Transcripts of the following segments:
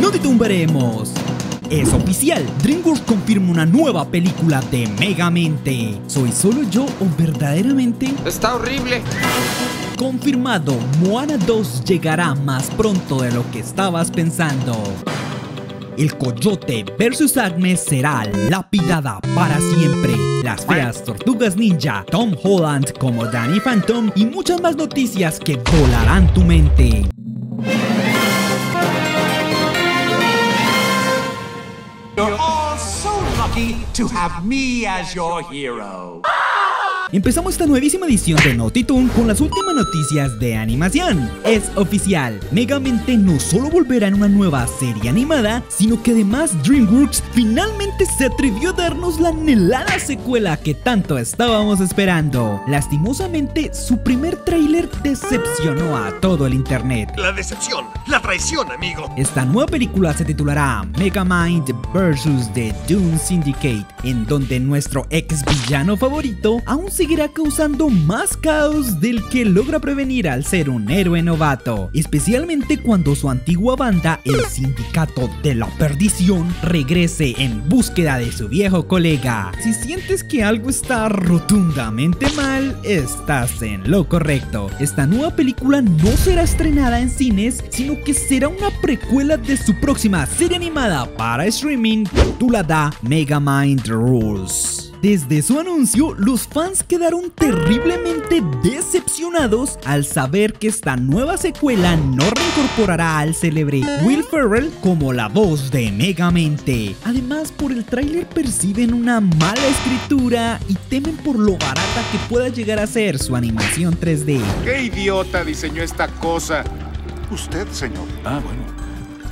No te tumbaremos. Es oficial, DreamWorks confirma una nueva película de Megamente. ¿Soy solo yo o verdaderamente? Está horrible. Confirmado, Moana 2 llegará más pronto de lo que estabas pensando. El coyote versus Agnes será lapidada para siempre. Las feas tortugas ninja, Tom Holland como Danny Phantom y muchas más noticias que volarán tu mente. Empezamos esta nuevísima edición de Naughty Toon con las últimas noticias de animación. Es oficial, Megamente no solo volverá en una nueva serie animada, sino que además DreamWorks finalmente se atrevió a darnos la anhelada secuela que tanto estábamos esperando. Lastimosamente, su primer tráiler decepcionó a todo el internet. La decepción, la traición, amigo. Esta nueva película se titulará Megamind vs. The Dune Syndicate, en donde nuestro ex villano favorito aún seguirá causando más caos del que prevenir al ser un héroe novato, especialmente cuando su antigua banda, el Sindicato de la Perdición, regrese en búsqueda de su viejo colega. Si sientes que algo está rotundamente mal, estás en lo correcto. Esta nueva película no será estrenada en cines, sino que será una precuela de su próxima serie animada para streaming titulada Megamind Rules. Desde su anuncio, los fans quedaron terriblemente decepcionados al saber que esta nueva secuela no reincorporará al célebre Will Ferrell como la voz de Megamente. Además, por el tráiler perciben una mala escritura y temen por lo barata que pueda llegar a ser su animación 3D. ¿Qué idiota diseñó esta cosa? Usted, señor. Ah, bueno.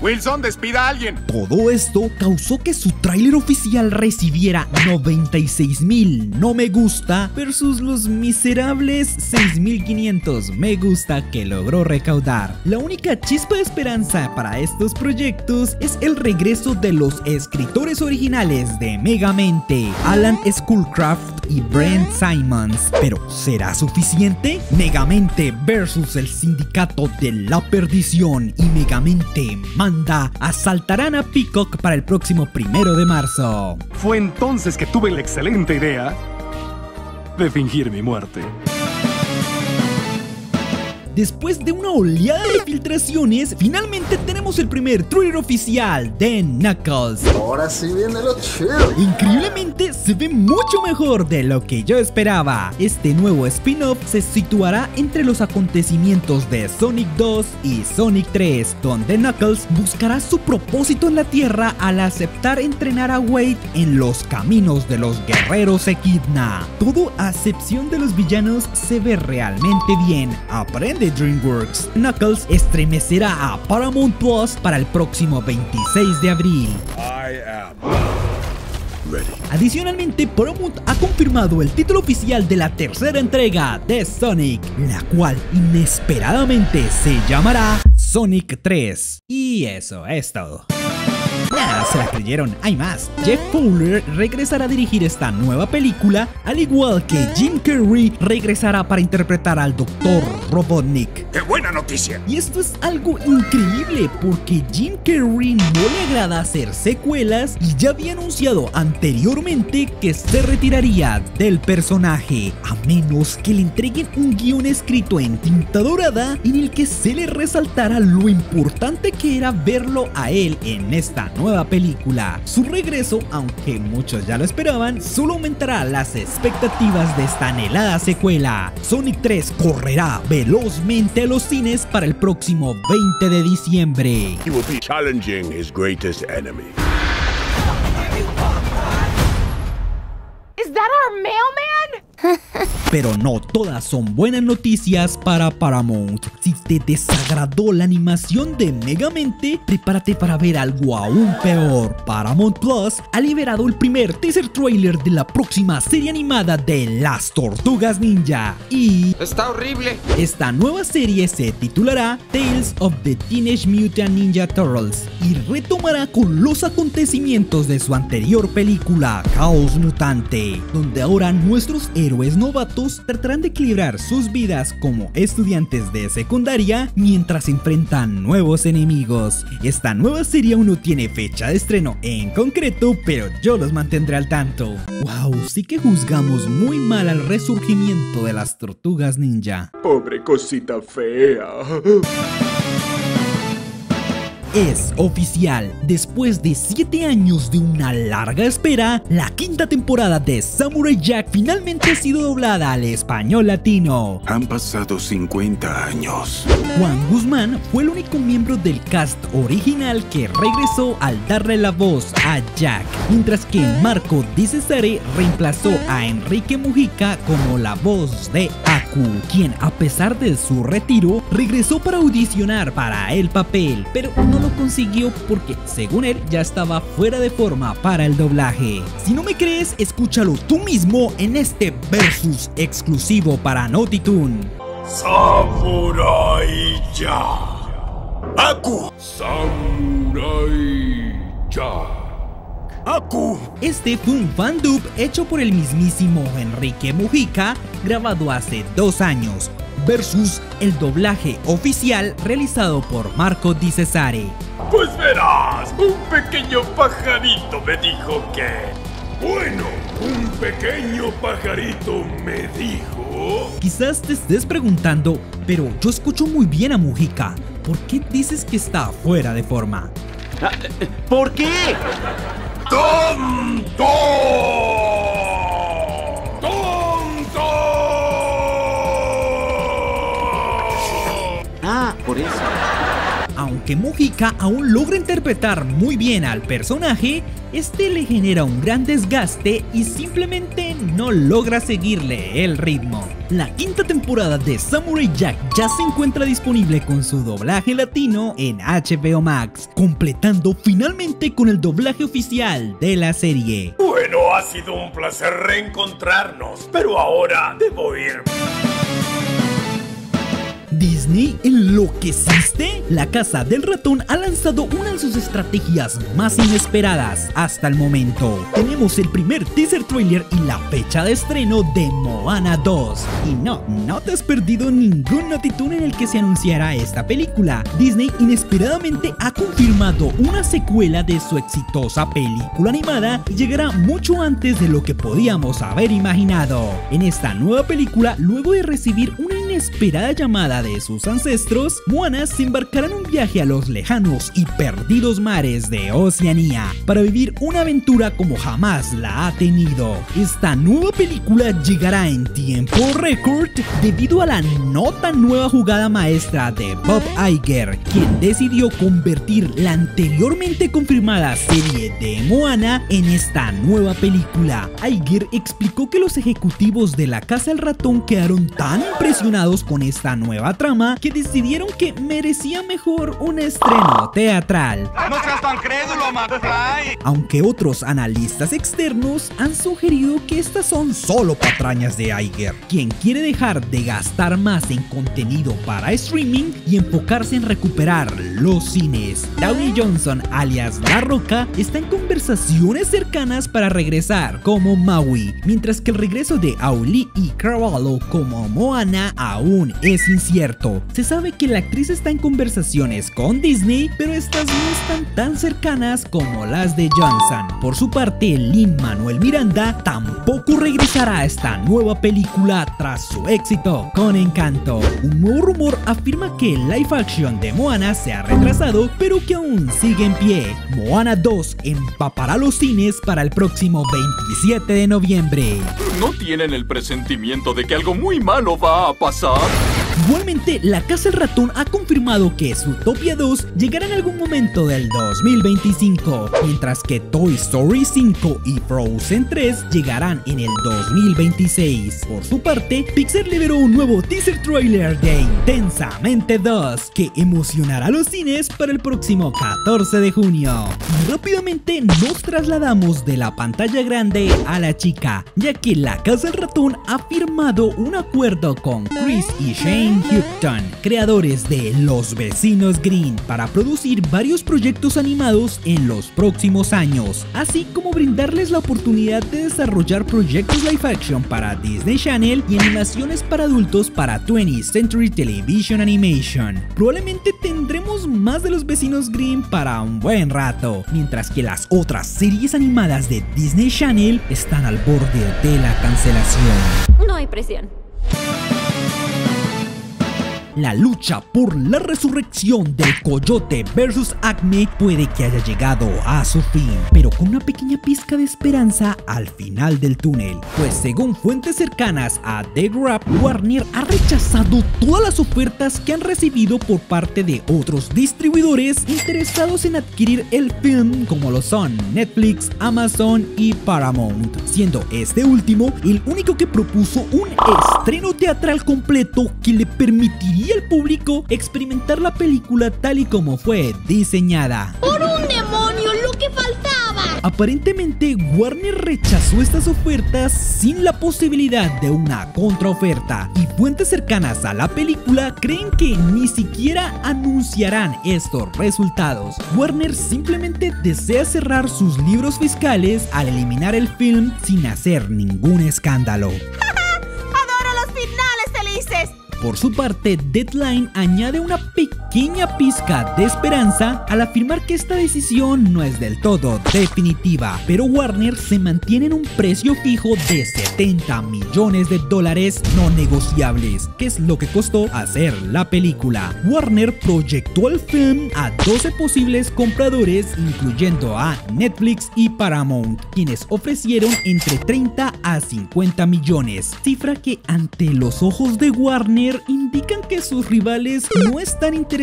Wilson, despida a alguien. Todo esto causó que su tráiler oficial recibiera 96 mil no me gusta versus los miserables 6500 me gusta que logró recaudar. La única chispa de esperanza para estos proyectos es el regreso de los escritores originales de Megamente, Alan Schoolcraft y Brent Simons. Pero ¿será suficiente? Megamente versus el sindicato de la perdición y Megamente manda asaltarán a Peacock para el próximo primero de marzo. Fue entonces que tuve la excelente idea de fingir mi muerte. Después de una oleada de filtraciones, finalmente tenemos el primer trailer oficial de Knuckles. Ahora sí viene lo chido. Increíblemente se ve mucho mejor de lo que yo esperaba. Este nuevo spin-off se situará entre los acontecimientos de Sonic 2 y Sonic 3, donde Knuckles buscará su propósito en la Tierra al aceptar entrenar a Wade en los caminos de los guerreros Equidna. Todo a excepción de los villanos se ve realmente bien. Aprende DreamWorks. Knuckles estremecerá a Paramount Plus para el próximo 26 de abril. Adicionalmente, Paramount ha confirmado el título oficial de la tercera entrega de Sonic, la cual inesperadamente se llamará Sonic 3. Y eso es todo. Se la creyeron, hay más. Jeff Fowler regresará a dirigir esta nueva película, al igual que Jim Carrey regresará para interpretar al Dr. Robotnik. ¡Qué buena noticia! Y esto es algo increíble porque Jim Carrey no le agrada hacer secuelas y ya había anunciado anteriormente que se retiraría del personaje, a menos que le entreguen un guion escrito en tinta dorada en el que se le resaltara lo importante que era verlo a él en esta nueva película. Su regreso, aunque muchos ya lo esperaban, solo aumentará las expectativas de esta anhelada secuela. Sonic 3 correrá velozmente a los cines para el próximo 20 de diciembre. He will be challenging his greatest enemy. Is that our mailman? Pero no todas son buenas noticias para Paramount. Si te desagradó la animación de Megamente, prepárate para ver algo aún peor. Paramount Plus ha liberado el primer teaser trailer de la próxima serie animada de Las Tortugas Ninja. Y Está horrible. esta nueva serie se titulará Tales of the Teenage Mutant Ninja Turtles y retomará con los acontecimientos de su anterior película Caos Mutante, donde ahora nuestros héroes héroes novatos tratarán de equilibrar sus vidas como estudiantes de secundaria mientras enfrentan nuevos enemigos. Esta nueva serie aún no tiene fecha de estreno en concreto, pero yo los mantendré al tanto. Wow, sí que juzgamos muy mal al resurgimiento de las tortugas ninja. Pobre cosita fea. Es oficial, después de 7 años de una larga espera, la quinta temporada de Samurai Jack finalmente ha sido doblada al español latino. Han pasado 50 años. Juan Guzmán fue el único miembro del cast original que regresó al darle la voz a Jack, mientras que Marco Di Cesare reemplazó a Enrique Mujica como la voz de Aku, quien a pesar de su retiro regresó para audicionar para el papel, pero no lo consiguió porque según él ya estaba fuera de forma para el doblaje. Si no me crees, escúchalo tú mismo en este versus exclusivo para Notitoon. Samurai Jack. Aku. Samurai Jack. Aku. Este fue un fandub hecho por el mismísimo Enrique Mujica, grabado hace dos años, versus el doblaje oficial realizado por Marco Di Cesare. Pues verás, un pequeño pajarito me dijo que... Bueno, un pequeño pajarito me dijo... Quizás te estés preguntando, pero yo escucho muy bien a Mujica. ¿Por qué dices que está fuera de forma? ¿Por qué? ¡Tonto! Aunque Mujica aún logra interpretar muy bien al personaje, este le genera un gran desgaste y simplemente no logra seguirle el ritmo. La quinta temporada de Samurai Jack ya se encuentra disponible con su doblaje latino en HBO Max, completando finalmente con el doblaje oficial de la serie. Bueno, ha sido un placer reencontrarnos, pero ahora debo ir. Enloqueciste? La Casa del Ratón ha lanzado una de sus estrategias más inesperadas hasta el momento. Tenemos el primer teaser trailer y la fecha de estreno de Moana 2. Y no, no te has perdido ningún notitún en el que se anunciará esta película. Disney inesperadamente ha confirmado una secuela de su exitosa película animada y llegará mucho antes de lo que podíamos haber imaginado. En esta nueva película, luego de recibir una inesperada llamada de sus ancestros, Moana se embarcará en un viaje a los lejanos y perdidos mares de Oceanía para vivir una aventura como jamás la ha tenido. Esta nueva película llegará en tiempo récord debido a la no tan nueva jugada maestra de Bob Iger, quien decidió convertir la anteriormente confirmada serie de Moana en esta nueva película. Iger explicó que los ejecutivos de la Casa del Ratón quedaron tan impresionados con esta nueva trama que decidieron que merecía mejor un estreno teatral. ¡No seas tan crédulo, McFly! Aunque otros analistas externos han sugerido que estas son solo patrañas de Iger, quien quiere dejar de gastar más en contenido para streaming y enfocarse en recuperar los cines. Downey Johnson, alias La Roca, está en conversaciones cercanas para regresar como Maui, mientras que el regreso de Auli y Carvalho como Moana aún es incierto. Se sabe que la actriz está en conversaciones con Disney, pero estas no están tan cercanas como las de Johnson. Por su parte, Lin Manuel Miranda tampoco regresará a esta nueva película tras su éxito con Encanto. Un nuevo rumor afirma que el live action de Moana se ha retrasado, pero que aún sigue en pie. Moana 2 empapará los cines para el próximo 27 de noviembre. ¿No tienen el presentimiento de que algo muy malo va a pasar? สอง Igualmente, la Casa del Ratón ha confirmado que Zootopia 2 llegará en algún momento del 2025, mientras que Toy Story 5 y Frozen 3 llegarán en el 2026. Por su parte, Pixar liberó un nuevo teaser trailer de Intensamente 2, que emocionará a los cines para el próximo 14 de junio. Y rápidamente nos trasladamos de la pantalla grande a la chica, ya que la Casa del Ratón ha firmado un acuerdo con Chris y Shane Houghton, creadores de Los Vecinos Green, para producir varios proyectos animados en los próximos años, así como brindarles la oportunidad de desarrollar proyectos live action para Disney Channel y animaciones para adultos para 20th Century Television Animation. Probablemente tendremos más de Los Vecinos Green para un buen rato, mientras que las otras series animadas de Disney Channel están al borde de la cancelación. No hay presión. La lucha por la resurrección del Coyote versus Acme puede que haya llegado a su fin, pero con una pequeña pizca de esperanza al final del túnel, pues según fuentes cercanas a The Grab, Warner ha rechazado todas las ofertas que han recibido por parte de otros distribuidores interesados en adquirir el film como lo son Netflix, Amazon y Paramount, siendo este último el único que propuso un estreno teatral completo que le permitiría al público experimentar la película tal y como fue diseñada. ¡Por un demonio, lo que faltaba! Aparentemente Warner rechazó estas ofertas sin la posibilidad de una contraoferta y fuentes cercanas a la película creen que ni siquiera anunciarán estos resultados. Warner simplemente desea cerrar sus libros fiscales al eliminar el film sin hacer ningún escándalo. Por su parte, Deadline añade una pequeña pizca de esperanza al afirmar que esta decisión no es del todo definitiva, pero Warner se mantiene en un precio fijo de 70 millones de dólares no negociables, que es lo que costó hacer la película. Warner proyectó el film a 12 posibles compradores, incluyendo a Netflix y Paramount, quienes ofrecieron entre 30 a 50 millones, cifra que ante los ojos de Warner indican que sus rivales no están interesados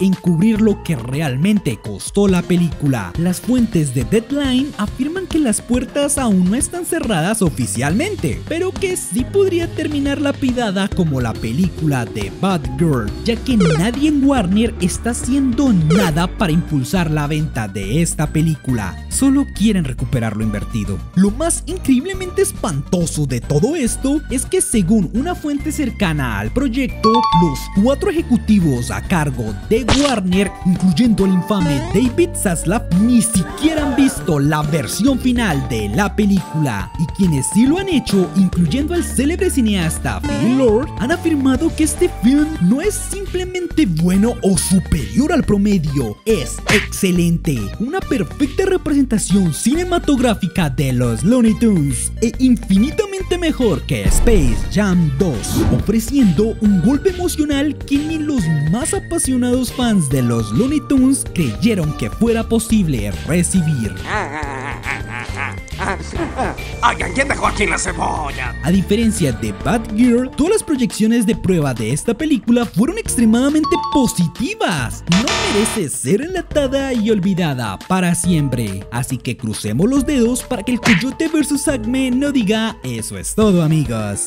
en cubrir lo que realmente costó la película. Las fuentes de Deadline afirman que las puertas aún no están cerradas oficialmente, pero que sí podría terminar lapidada como la película de Bad Girl, ya que nadie en Warner está haciendo nada para impulsar la venta de esta película. Solo quieren recuperar lo invertido. Lo más increíblemente espantoso de todo esto es que según una fuente cercana al proyecto, los cuatro ejecutivos a cargo de Warner, incluyendo el infame David Zaslav, ni siquiera han visto la versión final de la película. Y quienes sí lo han hecho, incluyendo al célebre cineasta Phil Lord, han afirmado que este film no es simplemente bueno o superior al promedio, es excelente, una perfecta representación cinematográfica de los Looney Tunes e infinitamente mejor que Space Jam 2, ofreciendo un golpe emocional que ni los más apasionados fans de los Looney Tunes creyeron que fuera posible recibir. Oigan, ¿quién dejó aquí la cebolla? A diferencia de Bad Girl, todas las proyecciones de prueba de esta película fueron extremadamente positivas. No merece ser enlatada y olvidada para siempre. Así que crucemos los dedos para que el Coyote vs Acme no diga eso es todo amigos.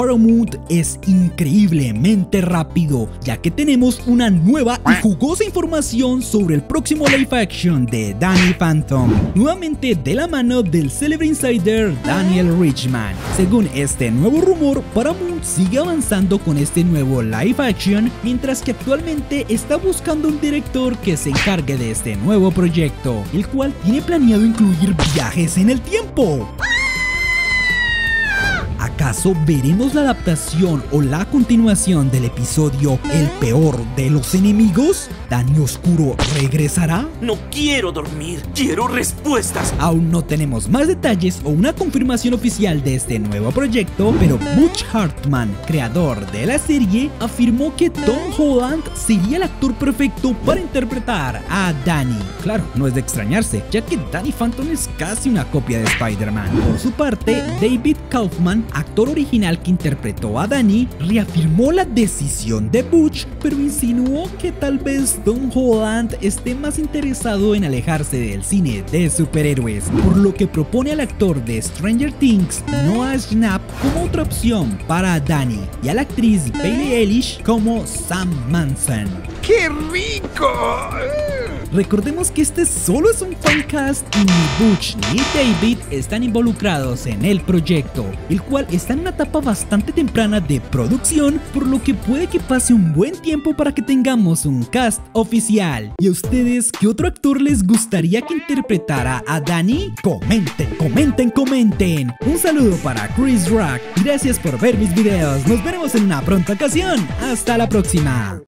Paramount es increíblemente rápido, ya que tenemos una nueva y jugosa información sobre el próximo live action de Danny Phantom, nuevamente de la mano del célebre insider Daniel Richman. Según este nuevo rumor, Paramount sigue avanzando con este nuevo live action, mientras que actualmente está buscando un director que se encargue de este nuevo proyecto, el cual tiene planeado incluir viajes en el tiempo. ¿Acaso veremos la adaptación o la continuación del episodio El peor de los enemigos? ¿Dani Oscuro regresará? No quiero dormir, quiero respuestas. Aún no tenemos más detalles o una confirmación oficial de este nuevo proyecto, pero Butch Hartman, creador de la serie, afirmó que Tom Holland sería el actor perfecto para interpretar a Danny. Claro, no es de extrañarse, ya que Danny Phantom es casi una copia de Spider-Man. Por su parte, David Kaufman, actor original que interpretó a Danny, reafirmó la decisión de Butch, pero insinuó que tal vez Tom Holland esté más interesado en alejarse del cine de superhéroes, por lo que propone al actor de Stranger Things, Noah Schnapp, como otra opción para Danny, y a la actriz Bailey Eilish como Sam Manson. ¡Qué rico! Recordemos que este solo es un fancast y ni Butch ni David están involucrados en el proyecto, el cual está en una etapa bastante temprana de producción, por lo que puede que pase un buen tiempo para que tengamos un cast oficial. ¿Y a ustedes qué otro actor les gustaría que interpretara a Danny? Comenten, comenten, comenten. Un saludo para Chris Rock. Gracias por ver mis videos. Nos veremos en una pronta ocasión. Hasta la próxima.